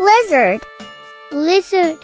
lizard. Lizard.